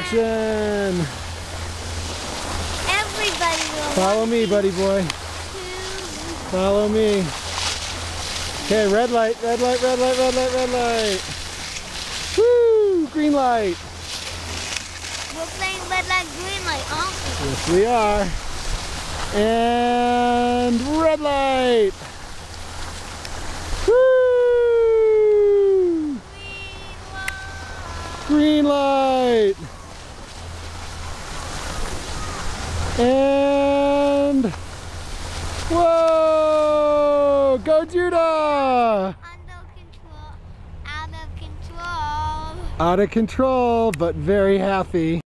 action. Everybody will. Follow me, buddy boy. Follow me. Okay, red light, red light, red light, red light, red light. Woo! Green light. We're playing red light, green light, aren't we? Yes, we are. And red light. Woo! Green light. And whoa! Go Judah! Under control. Out of control. Out of control, but very happy.